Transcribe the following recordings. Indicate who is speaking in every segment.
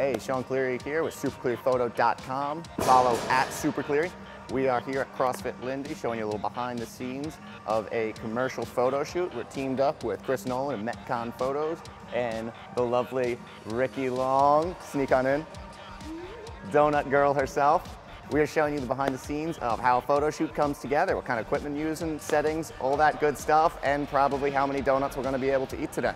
Speaker 1: Hey, Sean Cleary here with superclearyphoto.com. Follow at supercleary. We are here at CrossFit Lindy showing you a little behind the scenes of a commercial photo shoot. We're teamed up with Chris Nolan and Metcon Photos and the lovely Ricky Long. Sneak on in. Donut Girl herself. We are showing you the behind the scenes of how a photo shoot comes together, what kind of equipment using, settings, all that good stuff, and probably how many donuts we're gonna be able to eat today.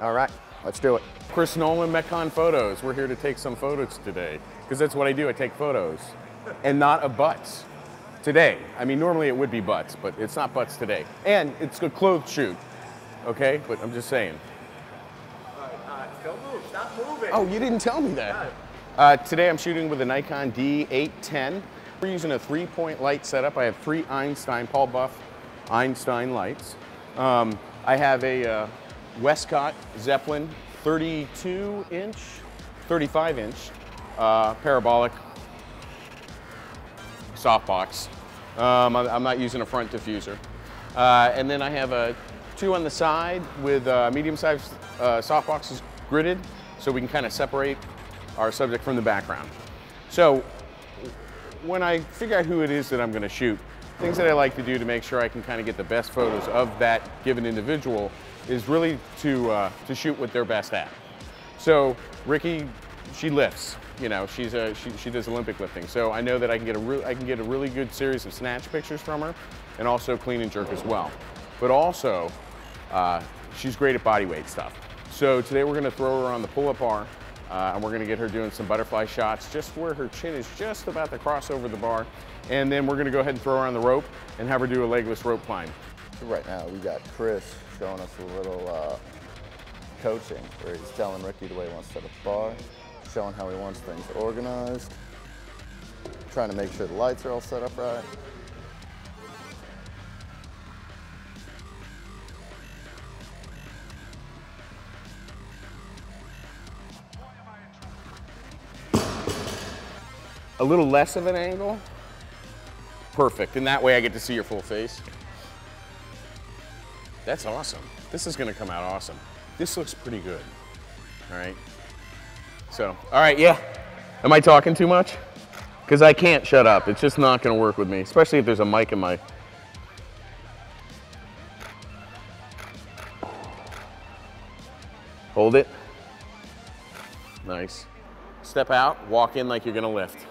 Speaker 1: All right, let's do it.
Speaker 2: Chris Nolan, Metcon Photos. We're here to take some photos today because that's what I do. I take photos and not of butts today. I mean, normally it would be butts, but it's not butts today. And it's a clothes shoot, okay? But I'm just saying.
Speaker 1: don't move, stop moving.
Speaker 2: Oh, you didn't tell me that. Uh, today I'm shooting with a Nikon D810. We're using a three-point light setup. I have three Einstein, Paul Buff Einstein lights. Um, I have a uh, Westcott Zeppelin 32 inch, 35 inch uh, parabolic softbox. Um, I'm, not using a front diffuser. Uh, and then I have a two on the side with uh, medium-sized uh, softboxes gridded so we can kind of separate our subject from the background. So when I figure out who it is that I'm going to shoot, things that I like to do to make sure I can kind of get the best photos of that given individual is really to, uh, to shoot what they're best at. So Ricky, she lifts. You know, she's a, she, she does Olympic lifting. So I know that I can get a I can get a really good series of snatch pictures from her, and also clean and jerk as well. But also, uh, she's great at body weight stuff. So today we're going to throw her on the pull-up bar, uh, and we're going to get her doing some butterfly shots just where her chin is just about to cross over the bar. And then we're going to go ahead and throw her on the rope and have her do a legless rope climb.
Speaker 1: Right now we got Chris showing us a little uh, coaching where he's telling Ricky the way he wants to set up the bar, showing how he wants things organized, trying to make sure the lights are all set up right.
Speaker 2: A little less of an angle, perfect. And that way I get to see your full face. That's awesome. This is gonna come out awesome. This looks pretty good, all right? So, all right, yeah. Am I talking too much? Because I can't shut up. It's just not gonna work with me, especially if there's a mic in my. Hold it. Nice. Step out, walk in like you're gonna lift.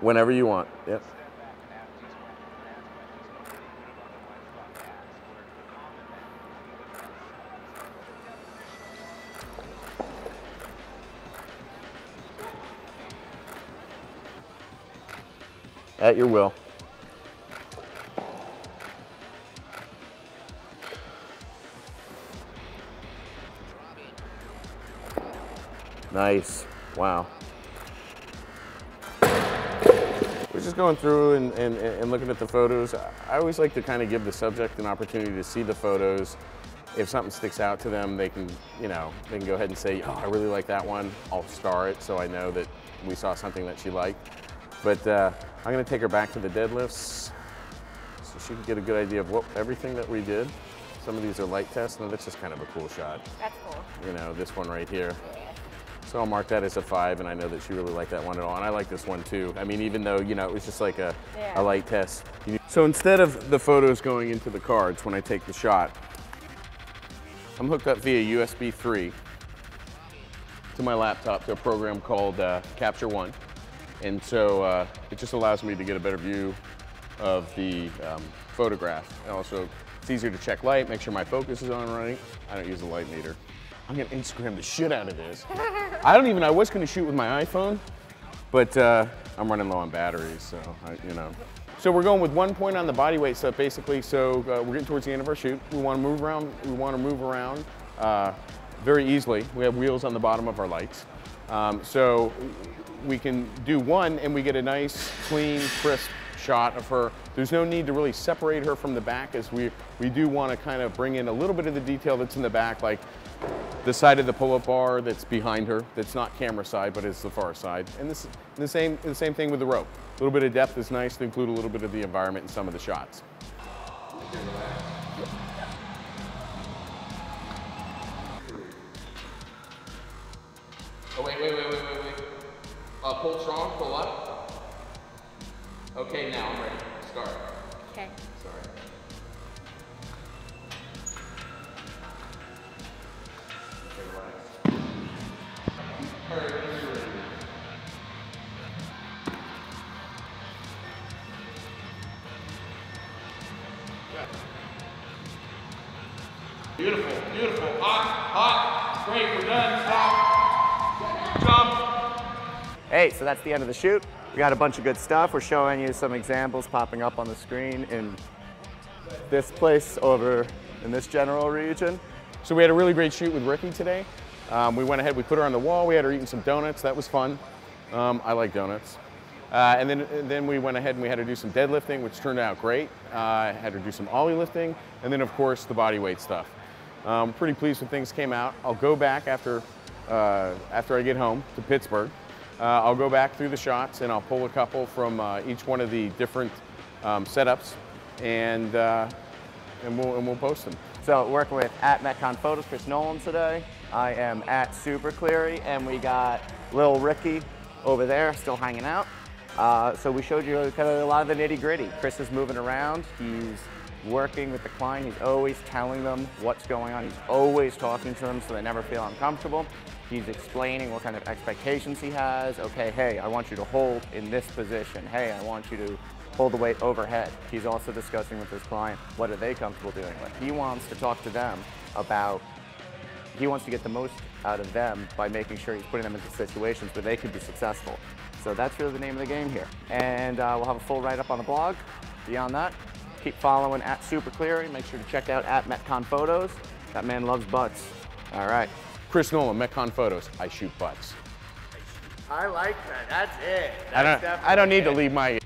Speaker 2: Whenever you want, yep. At your will. Nice. Wow. Just going through and, and, and looking at the photos. I always like to kind of give the subject an opportunity to see the photos. If something sticks out to them, they can, you know, they can go ahead and say, oh, I really like that one. I'll star it so I know that we saw something that she liked. But uh, I'm gonna take her back to the deadlifts so she can get a good idea of what everything that we did. Some of these are light tests, and that's just kind of a cool shot.
Speaker 3: That's cool.
Speaker 2: You know, this one right here. So I'll mark that as a five, and I know that she really liked that one at all. And I like this one too. I mean, even though, you know, it was just like a,
Speaker 3: Yeah.
Speaker 2: a light test. So instead of the photos going into the cards when I take the shot, I'm hooked up via USB 3 to my laptop to a program called uh, Capture One. And so uh, it just allows me to get a better view of the um, photograph. And also, it's easier to check light, make sure my focus is on right. I don't use a light meter. I'm gonna Instagram the shit out of this. I don't even, I was gonna shoot with my iPhone, but uh, I'm running low on batteries, so, I, you know. So we're going with one point on the body weight stuff, basically. So uh, we're getting towards the end of our shoot. We wanna move around, we wanna move around uh, very easily. We have wheels on the bottom of our lights. Um, so we can do one and we get a nice, clean, crisp shot of her. There's no need to really separate her from the back as we, we do want to kind of bring in a little bit of the detail that's in the back, like the side of the pull-up bar that's behind her, that's not camera side, but it's the far side. And this, the same, the same thing with the rope. A little bit of depth is nice to include a little bit of the environment in some of the shots. Oh, wait, wait, wait, wait, wait, wait. Uh, pull strong, pull up. Okay, now I'm ready. Start.
Speaker 3: Okay.
Speaker 2: Sorry. Okay, relax. All right, whenever you're ready. Yeah. Beautiful, beautiful. Hot, hot. Great, we're done. Stop. Jump.
Speaker 1: Hey, so that's the end of the shoot. We got a bunch of good stuff. We're showing you some examples popping up on the screen in this place over in this general region.
Speaker 2: So we had a really great shoot with Ricky today. Um, we went ahead, we put her on the wall. We had her eating some donuts. That was fun. Um, I like donuts. Uh, and then, then we went ahead and we had her do some deadlifting, which turned out great. Uh, had her do some ollie lifting, and then of course the body weight stuff. Um, pretty pleased when things came out. I'll go back after uh, after I get home to Pittsburgh. Uh, I'll go back through the shots and I'll pull a couple from uh, each one of the different um, setups, and uh, and we'll and we'll post them.
Speaker 1: So working with at Metcon Photos, Chris Nolan today. I am at Super Cleary, and we got Lil Ricky over there still hanging out. Uh, so we showed you kind of a lot of the nitty gritty. Chris is moving around. He's working with the client. He's always telling them what's going on. He's always talking to them so they never feel uncomfortable. He's explaining what kind of expectations he has. Okay, hey, I want you to hold in this position. Hey, I want you to hold the weight overhead. He's also discussing with his client what are they comfortable doing. Like he wants to talk to them about he wants to get the most out of them by making sure he's putting them into situations where they could be successful. So that's really the name of the game here. And uh, we'll have a full write-up on the blog. Beyond that, keep following at Super Cleary. Make sure to check out at Metcon Photos. That man loves butts. All right.
Speaker 2: Chris Nolan, Metcon Photos. I shoot butts.
Speaker 1: I like that. That's it.
Speaker 2: I don't. I don't need to leave my